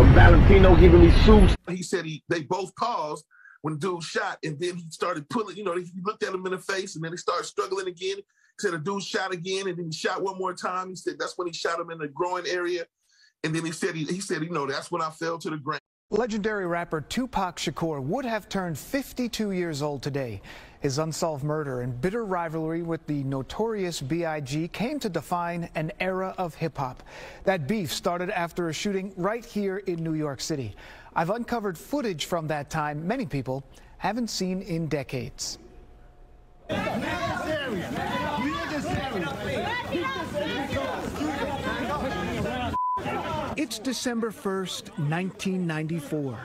uh, Valentino giving me soups. He said he they both paused when dude shot, and then he started pulling. You know, he looked at him in the face, and then he started struggling again. He said a dude shot again, and then he shot one more time. He said that's when he shot him in the groin area, and then he said he, he said you know that's when I fell to the ground. Legendary rapper Tupac Shakur would have turned 52 years old today. His unsolved murder and bitter rivalry with the notorious B.I.G. came to define an era of hip hop. That beef started after a shooting right here in New York City. I've uncovered footage from that time many people haven't seen in decades. It's December 1st, 1994.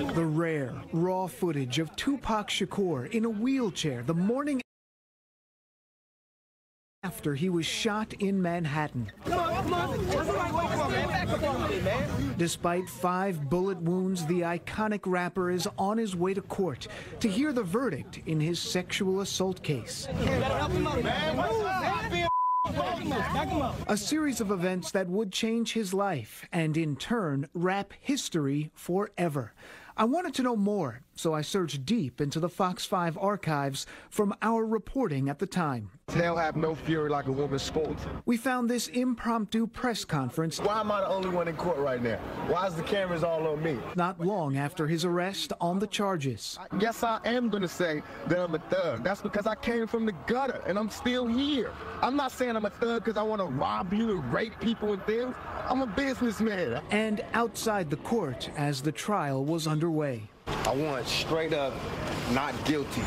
The rare, raw footage of Tupac Shakur in a wheelchair the morning after he was shot in Manhattan. Despite five bullet wounds, the iconic rapper is on his way to court to hear the verdict in his sexual assault case. A series of events that would change his life and in turn rap history forever. I wanted to know more, so I searched deep into the Fox 5 archives from our reporting at the time. They'll have no fury like a woman scorned. We found this impromptu press conference. Why am I the only one in court right now? Why is the cameras all on me? Not long after his arrest on the charges. Yes, I am going to say that I'm a thug. That's because I came from the gutter and I'm still here. I'm not saying I'm a thug because I want to rob you and rape people and things. I'm a businessman. And outside the court as the trial was underway. I want straight up not guilty.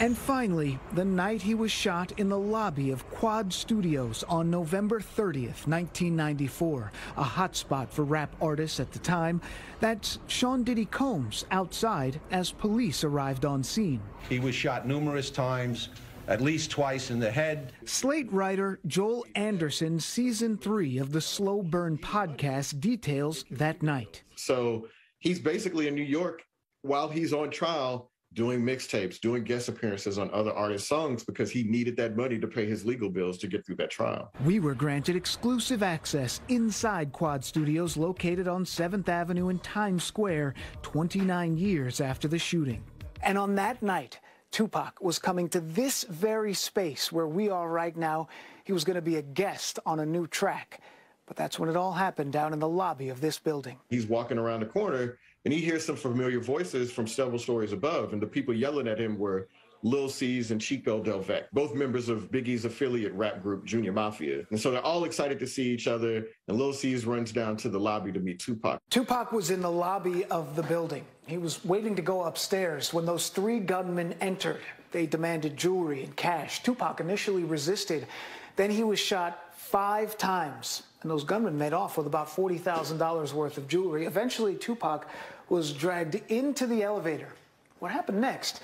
And finally, the night he was shot in the lobby of Quad Studios on November 30th, 1994, a hotspot for rap artists at the time. That's Sean Diddy Combs outside as police arrived on scene. He was shot numerous times at least twice in the head. Slate writer Joel Anderson, season three of the Slow Burn podcast, details that night. So he's basically in New York while he's on trial doing mixtapes, doing guest appearances on other artists' songs because he needed that money to pay his legal bills to get through that trial. We were granted exclusive access inside Quad Studios located on 7th Avenue in Times Square 29 years after the shooting. And on that night, Tupac was coming to this very space where we are right now. He was going to be a guest on a new track. But that's when it all happened down in the lobby of this building. He's walking around the corner and he hears some familiar voices from several stories above. And the people yelling at him were Lil Cease and Chico Del Vec, both members of Biggie's affiliate rap group Junior Mafia. And so they're all excited to see each other. And Lil Cease runs down to the lobby to meet Tupac. Tupac was in the lobby of the building. He was waiting to go upstairs when those three gunmen entered. They demanded jewelry and cash. Tupac initially resisted. Then he was shot five times, and those gunmen made off with about $40,000 worth of jewelry. Eventually, Tupac was dragged into the elevator. What happened next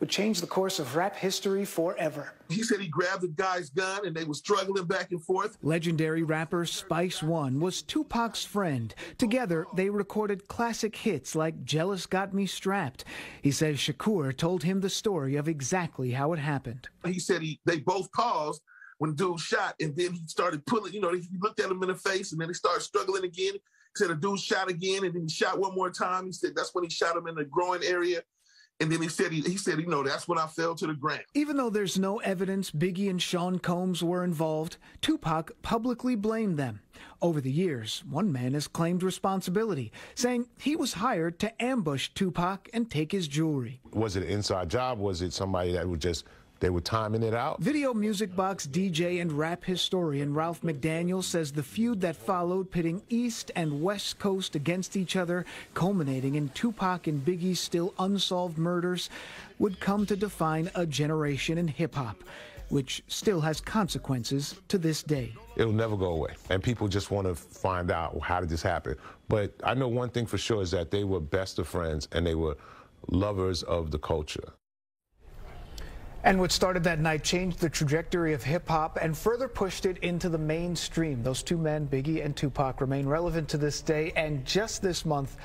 would change the course of rap history forever. He said he grabbed the guy's gun and they were struggling back and forth. Legendary rapper Spice One was Tupac's friend. Together, they recorded classic hits like Jealous Got Me Strapped. He says Shakur told him the story of exactly how it happened. He said he they both paused when dude shot, and then he started pulling. You know, he looked at him in the face, and then he started struggling again. He said a dude shot again, and then he shot one more time. He said that's when he shot him in the groin area. And then he said, he, he, said, you know, that's when I fell to the ground. Even though there's no evidence Biggie and Sean Combs were involved, Tupac publicly blamed them. Over the years, one man has claimed responsibility, saying he was hired to ambush Tupac and take his jewelry. Was it an inside job? Was it somebody that would just they were timing it out. Video Music Box DJ and rap historian Ralph McDaniel says the feud that followed, pitting East and West Coast against each other, culminating in Tupac and Biggie's still unsolved murders, would come to define a generation in hip hop which still has consequences to this day. It'll never go away. And people just want to find out how did this happen. But I know one thing for sure is that they were best of friends and they were lovers of the culture. And what started that night changed the trajectory of hip hop and further pushed it into the mainstream. Those two men, Biggie and Tupac, remain relevant to this day. And just this month,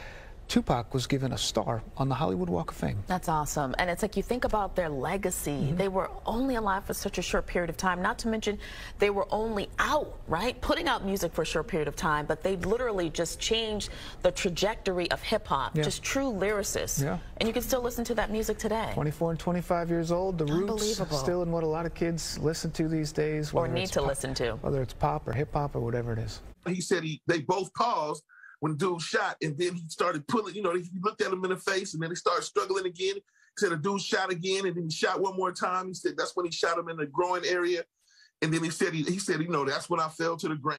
Tupac was given a star on the Hollywood Walk of Fame. That's awesome. And it's like you think about their legacy. Mm-hmm. They were only alive for such a short period of time, not to mention they were only out, right? Putting out music for a short period of time, but they literally just changed the trajectory of hip hop. Yeah. Just true lyricists. Yeah. And you can still listen to that music today. 24 and 25 years old, the roots still in what a lot of kids listen to these days. Or need to pop, listen to. Whether it's pop or hip hop or whatever it is. He said he they both paused when the dude shot, and then he started pulling. You know, he looked at him in the face, and then he started struggling again. He said a dude shot again, and then he shot one more time. He said that's when he shot him in the groin area, and then he said he, he said you know that's when I fell to the ground.